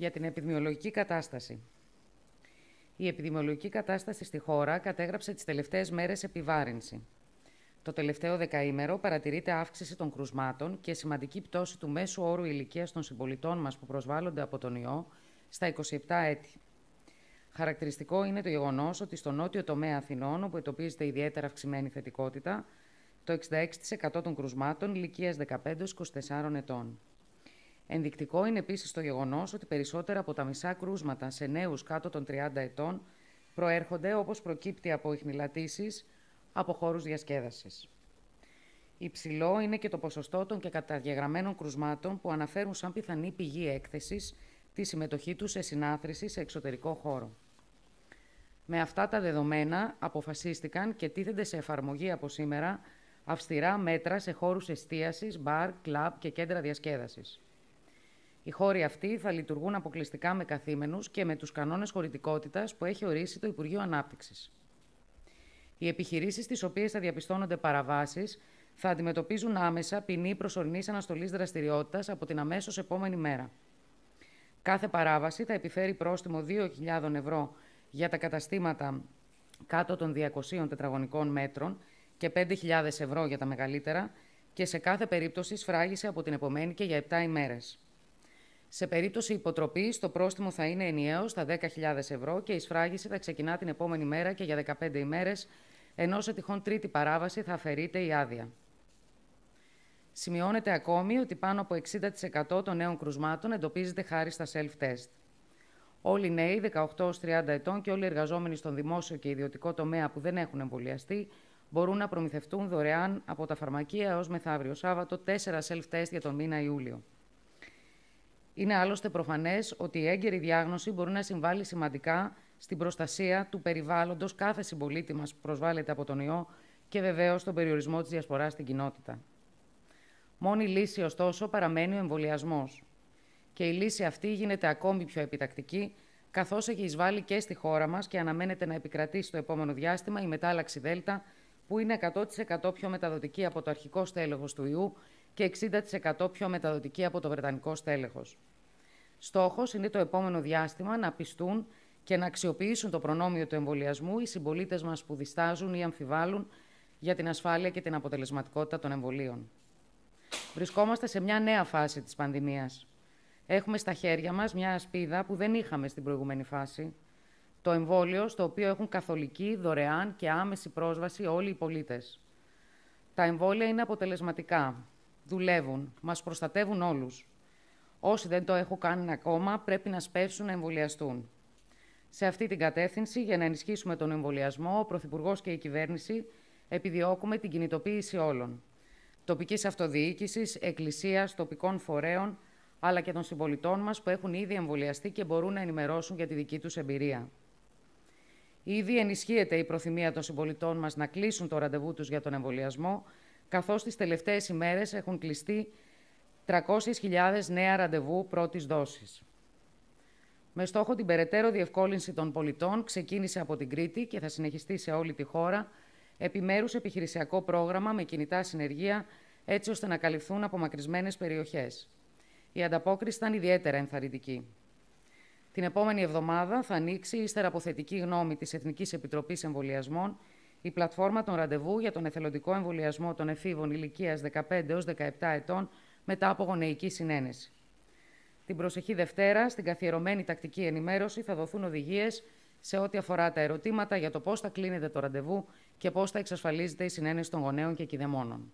Για την επιδημιολογική κατάσταση. Η επιδημιολογική κατάσταση στη χώρα κατέγραψε τις τελευταίες μέρες επιβάρυνση. Το τελευταίο δεκαήμερο παρατηρείται αύξηση των κρουσμάτων και σημαντική πτώση του μέσου όρου ηλικίας των συμπολιτών μας που προσβάλλονται από τον ιό στα 27 έτη. Χαρακτηριστικό είναι το γεγονός ότι στο νότιο τομέα Αθηνών, όπου ετοπίζεται ιδιαίτερα αυξημένη θετικότητα, το 66% των κρουσμάτων ηλικίας 15-24 ετών. Ενδεικτικό είναι επίσης το γεγονός ότι περισσότερα από τα μισά κρούσματα σε νέους κάτω των 30 ετών προέρχονται, όπως προκύπτει από ιχνηλατήσει, από χώρους διασκέδασης. Υψηλό είναι και το ποσοστό των και καταγεγραμμένων κρουσμάτων που αναφέρουν σαν πιθανή πηγή έκθεσης τη συμμετοχή τους σε συνάθρηση σε εξωτερικό χώρο. Με αυτά τα δεδομένα αποφασίστηκαν και τίθενται σε εφαρμογή από σήμερα αυστηρά μέτρα σε χώρους εστίασης, μπαρ, κλαμπ και κέντρα διασκέδασης. Οι χώροι αυτοί θα λειτουργούν αποκλειστικά με καθήμενους και με τους κανόνες χωρητικότητας που έχει ορίσει το Υπουργείο Ανάπτυξης. Οι επιχειρήσεις στι οποίες θα διαπιστώνονται παραβάσεις θα αντιμετωπίζουν άμεσα ποινή προσωρινής αναστολής δραστηριότητας από την αμέσως επόμενη μέρα. Κάθε παράβαση θα επιφέρει πρόστιμο 2.000 ευρώ για τα καταστήματα κάτω των 200 τετραγωνικών μέτρων και 5.000 ευρώ για τα μεγαλύτερα και σε κάθε περίπτωση σφράγισε από την επομένη και για 7 ημέρες. Σε περίπτωση υποτροπής, το πρόστιμο θα είναι ενιαίος στα 10.000 ευρώ και η σφράγιση θα ξεκινά την επόμενη μέρα και για 15 ημέρες ενώ σε τυχόν τρίτη παράβαση θα αφαιρείται η άδεια. Σημειώνεται ακόμη ότι πάνω από 60% των νέων κρουσμάτων εντοπίζεται χάρη στα self-test. Όλοι οι νέοι 18-30 ετών και όλοι οι εργαζόμενοι στον δημόσιο και ιδιωτικό τομέα που δεν έχουν εμβολιαστεί μπορούν να προμηθευτούν δωρεάν από τα φαρμακεία έως μεθαύριο Σάββατο 4 self-test για τον μήνα Ιούλιο. Είναι άλλωστε προφανές ότι η έγκαιρη διάγνωση μπορεί να συμβάλλει σημαντικά στην προστασία του περιβάλλοντος κάθε συμπολίτη μας που προσβάλλεται από τον ιό και βεβαίως στον περιορισμό της διασποράς στην κοινότητα. Μόνη λύση, ωστόσο, παραμένει ο εμβολιασμός. Και η λύση αυτή γίνεται ακόμη πιο επιτακτική, καθώς έχει εισβάλει και στη χώρα μας και αναμένεται να επικρατήσει το επόμενο διάστημα η μετάλλαξη Δέλτα, που είναι 100% πιο μεταδοτική από το αρχικό στέλεχος του ιού και 60% πιο μεταδοτική από το βρετανικό στέλεχος. Στόχος είναι το επόμενο διάστημα να πιστούν και να αξιοποιήσουν το προνόμιο του εμβολιασμού οι συμπολίτες μας που διστάζουν ή αμφιβάλλουν για την ασφάλεια και την αποτελεσματικότητα των εμβολίων. Βρισκόμαστε σε μια νέα φάση της πανδημίας. Έχουμε στα χέρια μας μια ασπίδα που δεν είχαμε στην προηγούμενη φάση. Το εμβόλιο στο οποίο έχουν καθολική, δωρεάν και άμεση πρόσβαση όλοι οι πολίτες. Τα εμβόλια είναι αποτελεσματικά, δουλεύουν, μας προστατεύουν όλους. Όσοι δεν το έχουν κάνει ακόμα πρέπει να σπεύσουν να εμβολιαστούν. Σε αυτή την κατεύθυνση, για να ενισχύσουμε τον εμβολιασμό, ο Πρωθυπουργός και η κυβέρνηση επιδιώκουμε την κινητοποίηση όλων. Τοπικής αυτοδιοίκησης, εκκλησίας, τοπικών φορέων, αλλά και των συμπολιτών μας που έχουν ήδη εμβολιαστεί και μπορούν να ενημερώσουν για τη δική τους εμπειρία. Ήδη ενισχύεται η προθυμία των συμπολιτών μας να κλείσουν το ραντεβού τους για τον εμβολιασμό, καθώς τις τελευταίες ημέρες έχουν κλειστεί 300.000 νέα ραντεβού πρώτης δόσης με στόχο την περαιτέρω διευκόλυνση των πολιτών, ξεκίνησε από την Κρήτη και θα συνεχιστεί σε όλη τη χώρα επιμέρους επιχειρησιακό πρόγραμμα με κινητά συνεργεία, έτσι ώστε να καλυφθούν απομακρυσμένες περιοχές. Η ανταπόκριση ήταν ιδιαίτερα ενθαρρυντική. Την επόμενη εβδομάδα θα ανοίξει, ύστερα από θετική γνώμη της Εθνικής Επιτροπής Εμβολιασμών, η πλατφόρμα των ραντεβού για τον εθελοντικό εμβολιασμό των εφήβων ηλικίας 15 έως 17 ετών μετά από γονεϊκή συνένεση. Την προσεχή Δευτέρα, στην καθιερωμένη τακτική ενημέρωση, θα δοθούν οδηγίες σε ό,τι αφορά τα ερωτήματα για το πώς θα κλείνεται το ραντεβού και πώς θα εξασφαλίζεται η συνένεση των γονέων και κηδεμόνων.